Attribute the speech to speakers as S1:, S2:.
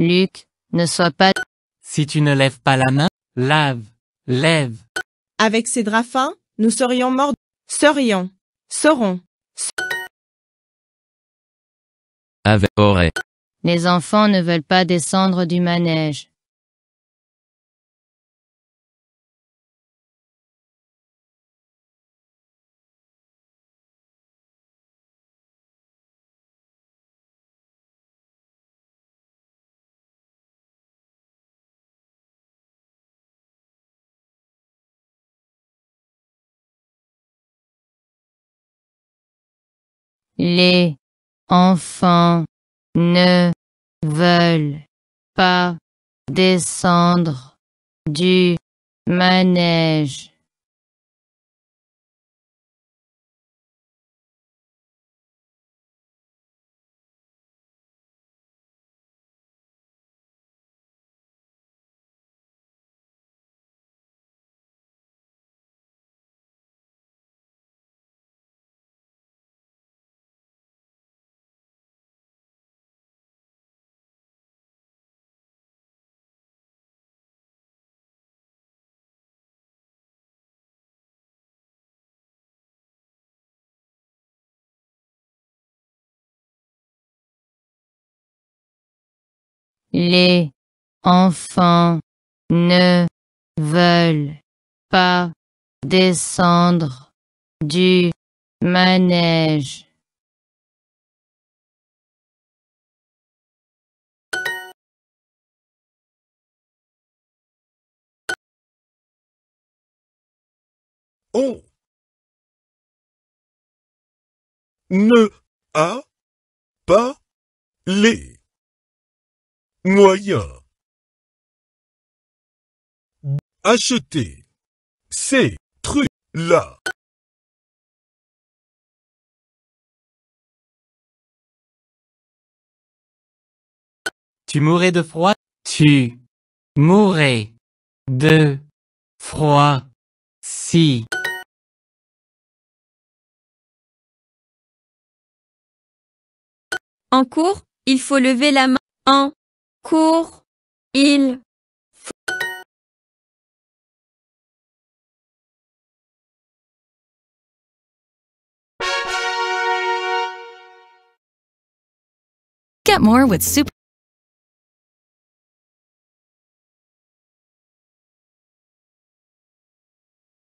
S1: Luc, ne sois pas...
S2: Si tu ne lèves pas la main, lave, lève.
S3: Avec ces draps fins, nous serions morts. Serions. Serons.
S4: Avec aurait.
S1: Les enfants ne veulent pas descendre du manège. Les enfants ne veulent pas descendre du manège. Les enfants ne veulent pas descendre du manège.
S5: On ne a pas les moyens acheter. Ces trucs-là.
S2: Tu mourrais de froid, tu mourrais de froid si.
S6: En cours, il faut lever la main. En cours, il
S7: Get more with Super